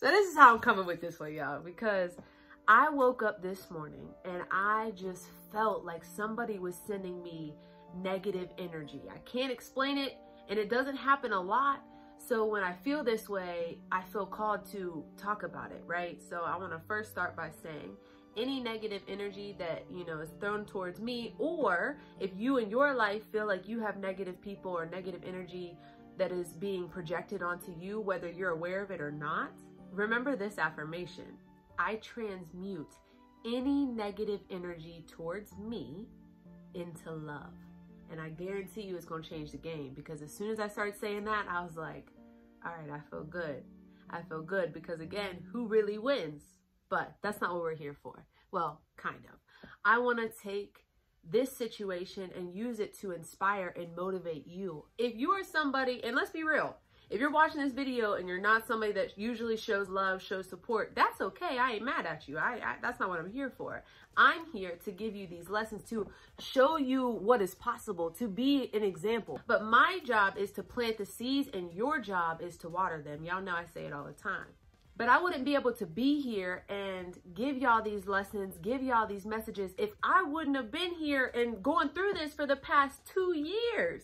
So this is how I'm coming with this one, y'all, because I woke up this morning and I just felt like somebody was sending me negative energy. I can't explain it and it doesn't happen a lot. So when I feel this way, I feel called to talk about it, right? So I want to first start by saying any negative energy that, you know, is thrown towards me or if you in your life feel like you have negative people or negative energy that is being projected onto you, whether you're aware of it or not, Remember this affirmation I transmute any negative energy towards me into love. And I guarantee you it's going to change the game because as soon as I started saying that, I was like, all right, I feel good. I feel good because again, who really wins? But that's not what we're here for. Well, kind of. I want to take this situation and use it to inspire and motivate you. If you are somebody, and let's be real, if you're watching this video and you're not somebody that usually shows love, shows support, that's okay. I ain't mad at you. I, I, that's not what I'm here for. I'm here to give you these lessons to show you what is possible, to be an example. But my job is to plant the seeds and your job is to water them. Y'all know I say it all the time. But I wouldn't be able to be here and give y'all these lessons, give y'all these messages if I wouldn't have been here and going through this for the past two years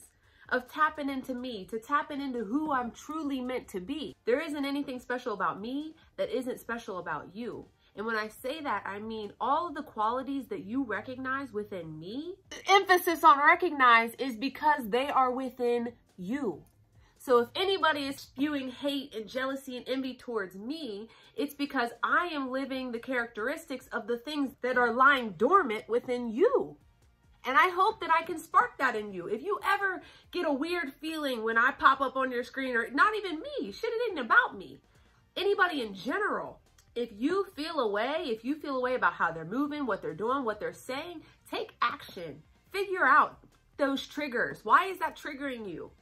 of tapping into me, to tapping into who I'm truly meant to be. There isn't anything special about me that isn't special about you. And when I say that, I mean all of the qualities that you recognize within me. The emphasis on recognize is because they are within you. So if anybody is spewing hate and jealousy and envy towards me, it's because I am living the characteristics of the things that are lying dormant within you. And I hope that I can spark that in you. If you ever get a weird feeling when I pop up on your screen, or not even me, shit, it ain't about me. Anybody in general, if you feel a way, if you feel a way about how they're moving, what they're doing, what they're saying, take action. Figure out those triggers. Why is that triggering you?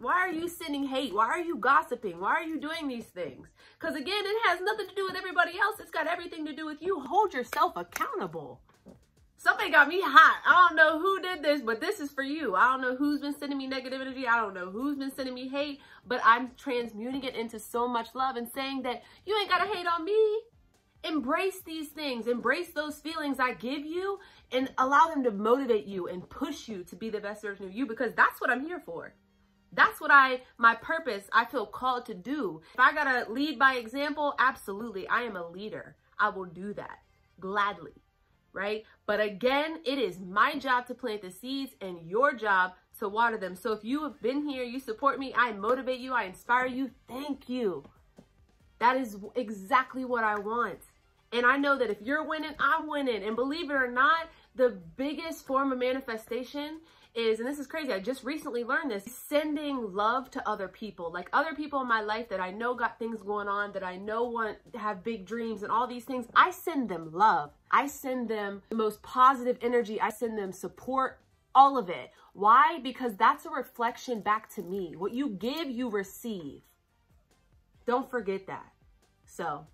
Why are you sending hate? Why are you gossiping? Why are you doing these things? Because again, it has nothing to do with everybody else. It's got everything to do with you. Hold yourself accountable. Something got me hot. I don't know who did this, but this is for you. I don't know who's been sending me negative energy. I don't know who's been sending me hate, but I'm transmuting it into so much love and saying that you ain't got to hate on me. Embrace these things. Embrace those feelings I give you and allow them to motivate you and push you to be the best version of you because that's what I'm here for. That's what I, my purpose, I feel called to do. If I gotta lead by example, absolutely. I am a leader. I will do that gladly right? But again, it is my job to plant the seeds and your job to water them. So if you have been here, you support me, I motivate you, I inspire you, thank you. That is exactly what I want. And I know that if you're winning, I'm winning. And believe it or not, the biggest form of manifestation is, and this is crazy, I just recently learned this, sending love to other people. Like other people in my life that I know got things going on, that I know want have big dreams and all these things, I send them love. I send them the most positive energy. I send them support, all of it. Why? Because that's a reflection back to me. What you give, you receive. Don't forget that. So,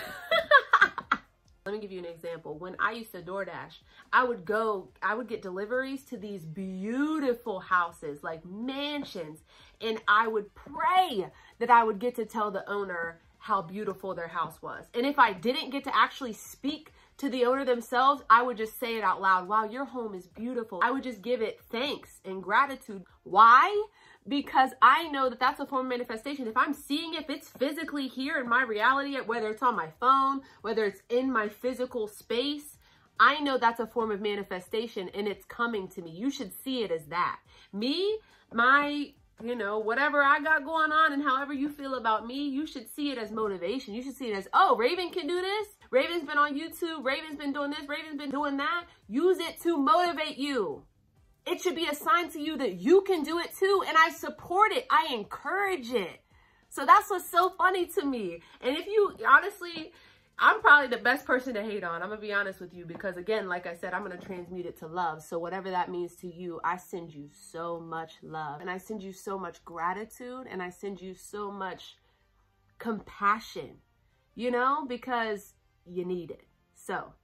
Let me give you an example. When I used to DoorDash, I would go, I would get deliveries to these beautiful houses, like mansions, and I would pray that I would get to tell the owner how beautiful their house was. And if I didn't get to actually speak to the owner themselves, I would just say it out loud. Wow, your home is beautiful. I would just give it thanks and gratitude. Why? because I know that that's a form of manifestation. If I'm seeing if it's physically here in my reality, whether it's on my phone, whether it's in my physical space, I know that's a form of manifestation and it's coming to me. You should see it as that. Me, my, you know, whatever I got going on and however you feel about me, you should see it as motivation. You should see it as, oh, Raven can do this. Raven's been on YouTube. Raven's been doing this. Raven's been doing that. Use it to motivate you it should be a sign to you that you can do it too. And I support it. I encourage it. So that's what's so funny to me. And if you honestly, I'm probably the best person to hate on. I'm going to be honest with you because again, like I said, I'm going to transmute it to love. So whatever that means to you, I send you so much love and I send you so much gratitude and I send you so much compassion, you know, because you need it. So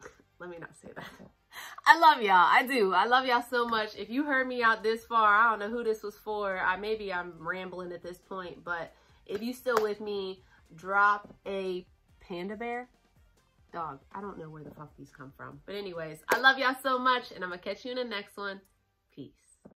let me not say that. I love y'all. I do. I love y'all so much. If you heard me out this far, I don't know who this was for. I maybe I'm rambling at this point, but If you still with me, drop a panda bear. Dog, I don't know where the fuck these come from. But anyways, I love y'all so much and I'm gonna catch you in the next one. Peace.